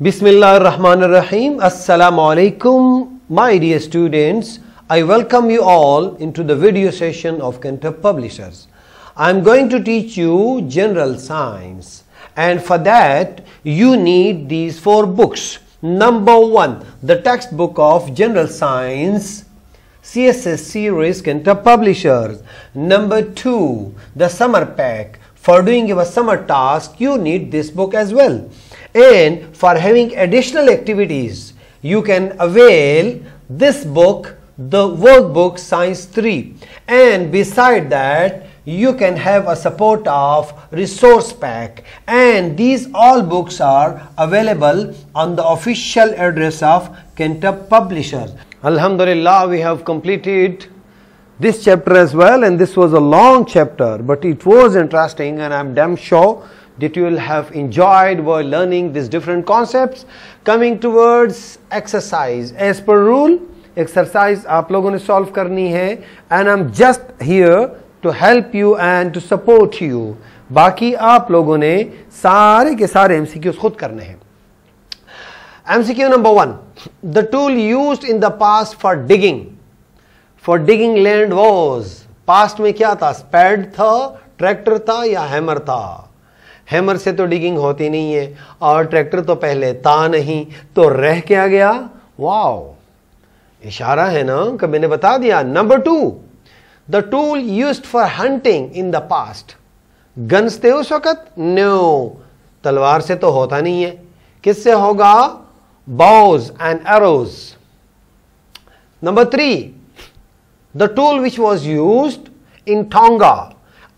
Bismillahirrahmanirrahim. Assalamu alaikum, my dear students. I welcome you all into the video session of Kentuck Publishers. I am going to teach you general science, and for that, you need these four books. Number one, the textbook of general science. CSS series Kentuck Publishers. Number two, the summer pack. For doing your summer task, you need this book as well. And for having additional activities, you can avail this book, the workbook Science 3. And beside that, you can have a support of resource pack and these all books are available on the official address of Kentuck Publishers. Alhamdulillah, we have completed this chapter as well and this was a long chapter but it was interesting and I'm damn sure that you will have enjoyed while learning these different concepts coming towards exercise as per rule exercise आप लोगों ने solve करनी है and I'm just here to help you and to support you बाकी आप लोगों ने सारे के सारे MCQs खुद करने हैं MCQ number one the tool used in the past for digging for digging land was past में क्या था स्पैड था ट्रैक्टर था या हैमर था हैमर से तो डिगिंग होती नहीं है, और ट्रैक्टर तो पहले था नहीं तो रह क्या गया? वाओ, इशारा है ना कि मैंने बता दिया? Number two the tool use for hunting in the past guns थे उस वक्त? नो तलवार से तो होता नहीं है। किससे होगा? Bows and arrows number three the tool which was use in Tonga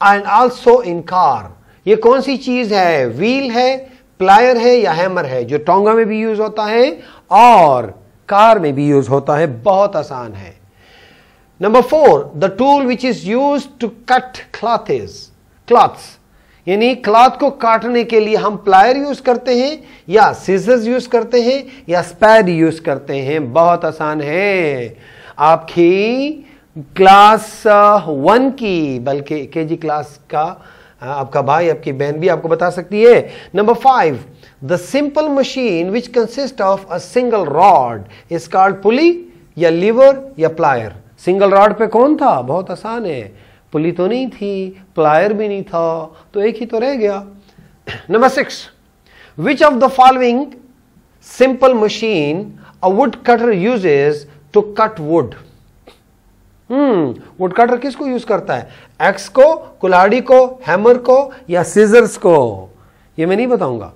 and also in car. ये कौन सी चीज़ है? व्हील है प्लायर है या हैमर है? जो टोंगा में भी यूज़ होता है और कार में भी यूज़ होता है, बहुत आसान है। Number four the tool which is use to cut clothes clothes यानी क्लॉथ को काटने के लिए हम प्लायर यूज़ करते हैं या सीजर्स यूज़ करते हैं या स्पैड यूज़ करते हैं। बहुत आसान है। आपकी क्लास वन की, बल्कि के जी क्लास का आपका भाई, आपकी बहन भी आपको बता सकती है। Number five the simple machine which consist of a single rod is called pulley or lever या प्लायर सिंगल रॉड पे कौन था? बहुत आसान है। पुली तो नहीं थी प्लायर भी नहीं था तो एक ही तो रह गया। Number six which of the following simple machine a wood cutter uses to cut wood hmm wood cutter किसको यूज़ करता है? एक्स को, कुलाड़ी को हैमर को या सीजर्स को? ये मैं नहीं बताऊँगा।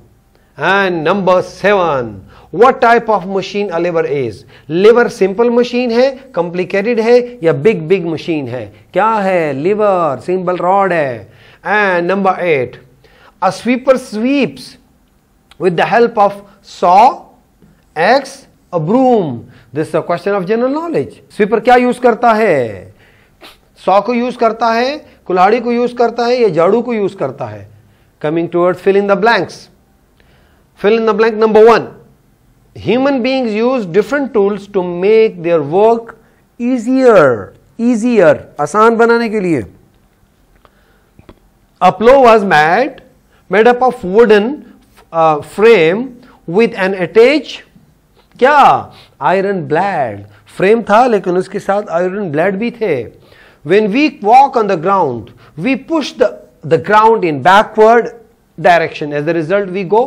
And number seven what type of machine a lever is lever simple machine है कॉम्प्लिकेटेड है या बिग बिग मशीन है? क्या है? लिवर सिंपल रॉड है। And number eight a sweeper sweeps with the help of saw axe a broom this a question of general knowledge sweeper क्या use करता है सॉ को यूज़ करता है कुल्हाड़ी को यूज़ करता है या झाड़ू को यूज़ करता है coming towards fill in the blanks fill in the blank number one human beings use different tools to make their work easier easier आसान बनाने के लिए. A plough was mat made up of wooden frame with an attach क्या? Iron blade frame था, लेकिन उसके साथ iron blade भी थे. When we walk on the ground we push the the ground in backward direction as a result we go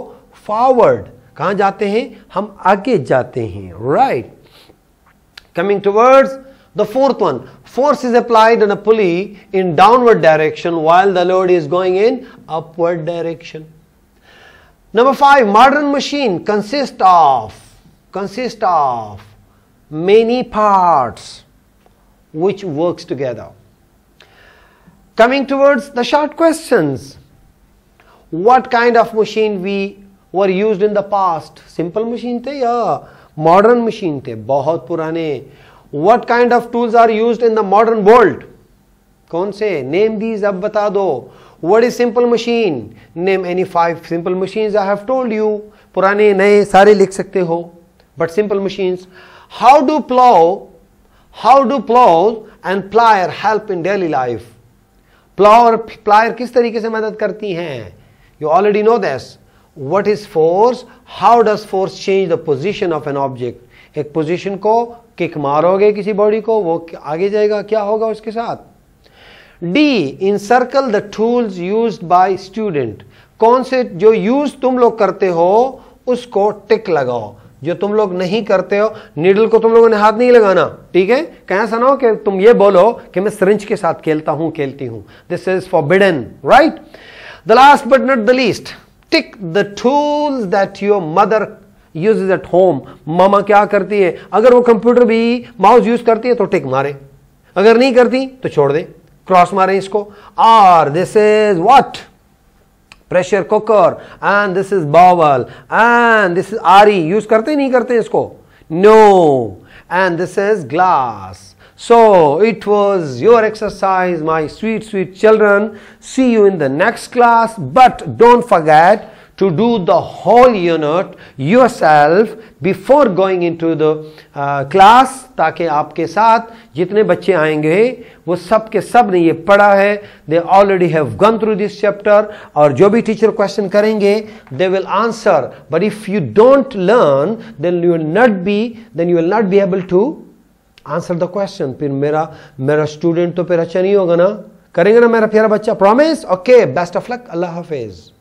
forward कहा जाते हैं? हम आगे जाते हैं. Right coming towards the fourth one force is applied in a pulley in downward direction while the load is going in upward direction number five modern machine consist of consist of many parts which works together. Coming towards the short questions, what kind of machine we were use in the past simple machine थे या modern machine थे बहुत पुराने what kind of tools are use in the modern world कौन से name these अब बता दो what is simple machine name any five simple machine I have told you पुराने नए सारे लिख सकते हो but simple machine how do plough how do plough and plier help in daily life plough plier किस तरीके से मदद करती हैं? You already know this what is force? How does force change the position of an object? एक position को kick मारोगे किसी बॉडी को, वो आगे जाएगा, क्या होगा उसके साथ? In circle the tools use by student कौन से, जो यूज़ तुम लोग करते हो, उसको टिक लगाओ। जो तुम लोग नहीं करते हो नीडल को तुम लोगों ने हाथ नहीं लगाना। ठीक है? कहीं ऐसा ना हो कि तुम ये बोलो कि मैं सरिंच के साथ खेलता हूँ, खेलती हूँ। दिस is forbidden right the last but not the least tick the tools that your mother use at home मामा क्या करती है? अगर वो कंप्यूटर भी माउस यूज़ करती है तो टिक मारे। अगर नहीं करती तो छोड़ दे। क्रॉस मारे इसको। Or this is what pressure cooker and this is bowl and this is आरी यूज़ करते नहीं करते इसको no and this is glass so it was your exercise my sweet sweet children see you in the next class but don't forget to do the whole unit yourself before going into the uh, class ताकि आपके साथ जितने बच्चे आएँगे वो सब के सबने ये पढ़ा है। They already have gone through this chapter और जो भी टीचर क्वेश्चन करेंगे they will answer but if you don't learn then you will not be then you will not be able to answer the question फिर मेरा मेरा student तो फिर अच्छा नहीं होगा ना। करेंगे ना मेरा प्यारा बच्चा? Promise okay best of luck अल्लाह हाफिज़।